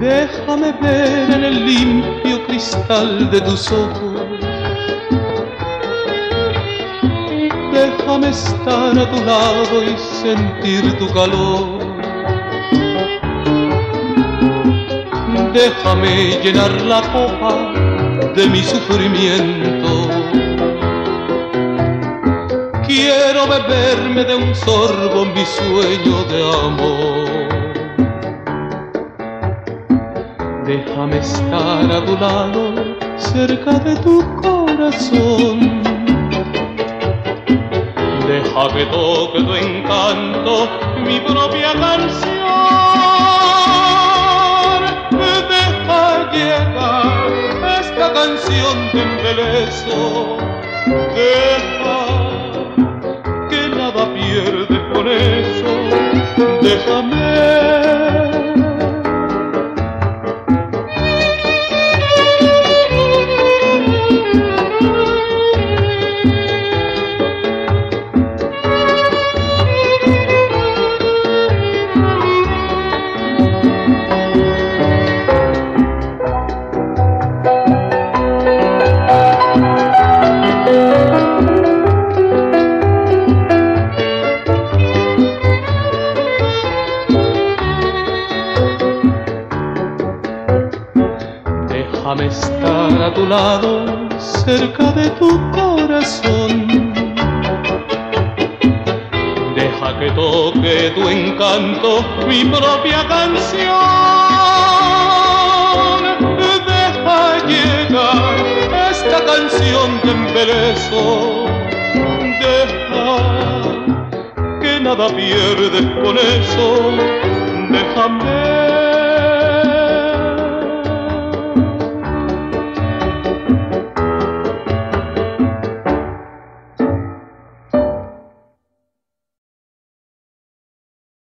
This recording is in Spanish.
Déjame ver en el limpio cristal de tus ojos. Déjame estar a tu lado y sentir tu calor. Déjame llenar la copa de mi sufrimiento. Quiero beberme de un sorbo mi sueño de amor. Déjame estar a tu lado, cerca de tu corazón. Deja que toque tu encanto, mi propia canción. Deja llegar esta canción de embeleso. Deja que nada pierdes con eso. Déjame Déjame estar a tu lado, cerca de tu corazón. Deja que toque tu encanto, mi propia canción. Deja llegar esta canción de embeleso. Deja que nada pierdes con eso